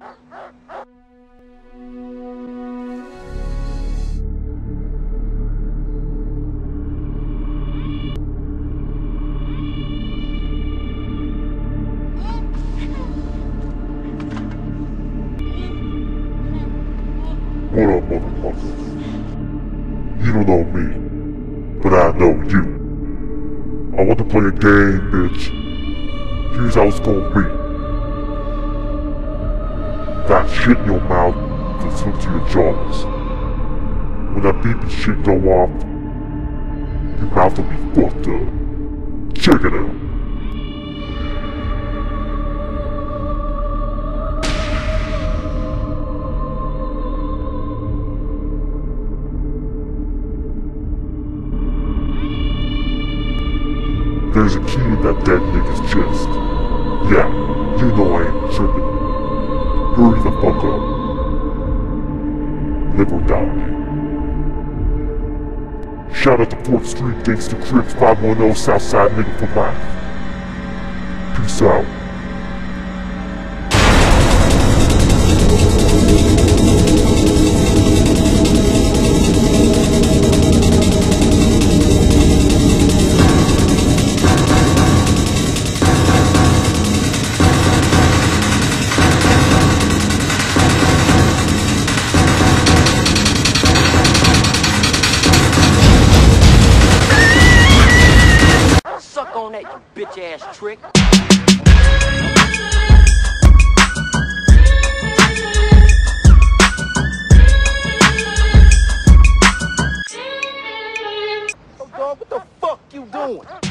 What up, motherfucker? You don't know me, but I know you. I want to play a game, bitch. Here's how it's gonna be. That shit in your mouth that's hooked to your jaws. When that beeping shit go off, your mouth will be fucked up. Check it out. There's a key in that dead nigga's chest. Yeah, Hurry the fuck up. Live or die. Shout out to 4th Street Gangsta Crips 510 Southside nigga for life. Peace out. On that, you bitch ass trick. Oh, what the fuck you doing?